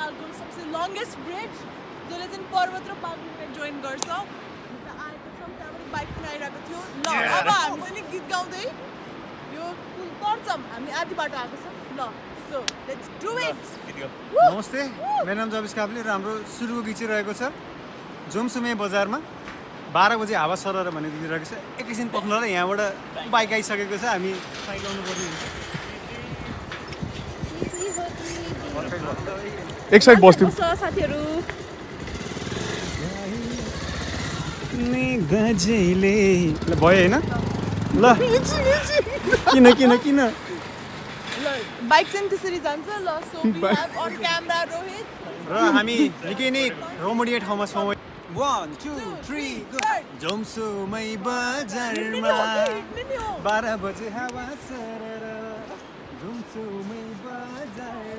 नेपालको सबसे longest bridge जसले चाहिँ पर्वत र पाल्गुङलाई जोइन गर्छ आएको छौँ त्यहाँबाट बाइक पनि आइरहेको थियो ल अब हामी चाहिँ नि गीत गाउँदै यो पुल पर्छौँ हामी आधी बाटो आएको छौँ ल सो लेट्स डु इट नमस्ते। मेरो नाम जबिस काप्ले। र हाम्रो सुरुको खिचिरहेको छ। जोमसुमे बजारमा। बाह्र बजे हावा सरर भन्ने दिइरहेको छ। एकैछिन पक्न र यहाँबाट बाइक आइसकेको छ। हामी बाइक आउनु पर्ने हुन्छ। एक साइड बस्थ्यौँ। साथीहरू। नि गजैले। ल भयो होइन। ल। किन किन किन? बाइक चाहिँ त्यसरी जान्छ। ल सो क्यामेरा रोहित र हामी निकै नै रमणीय ठाउँमा छौँ। वान टू थ्री जोमसुमै बजारमा। बाह्र बजे हावा सरर।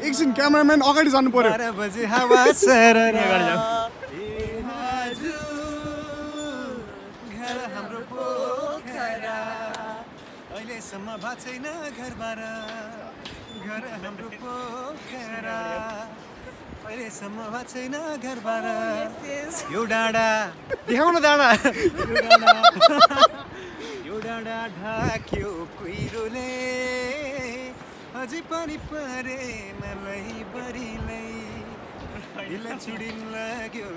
एकछिन क्यामराम्यान अगाडि जानु पर्यो। बाह्र बजे हावा सरर ए हजुर घर हाम्रो पोखरा। अहिलेसम्म भएको छैन घरबाट घर हाम्रो पोखरा। अहिलेसम्म भएको छैन घरबाट यो डाँडा देखाउन डाँडा यो डाँडा। यो डाँडा ढाक्यो कुहिरोले। अझै पनि परेन लै बरीलै दिल छुडिन लाग्यो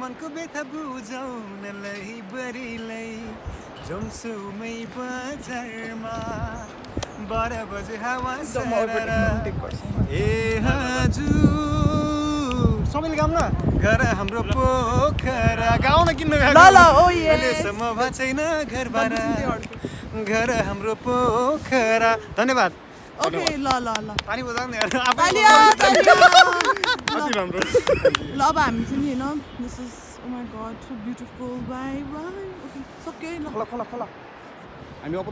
मनको व्यथा बुझाउन लै बरीलै जोमसुमै बजारमा बाह्र बजे हावा ए हजुर सबैले गाउँ न घर हाम्रो पोखरा किन्न ल, ओ yes. अहिलेसम्म भएको छैन घरबाट घर हाम्रो पोखरा। धन्यवाद। ओके ल ल ल। पानी बजाउने ल। अब हामी चाहिँ नि होइन this is oh my god so beautiful bye bye okay सक्यो है ल। खोला खोला खोला। हामी अब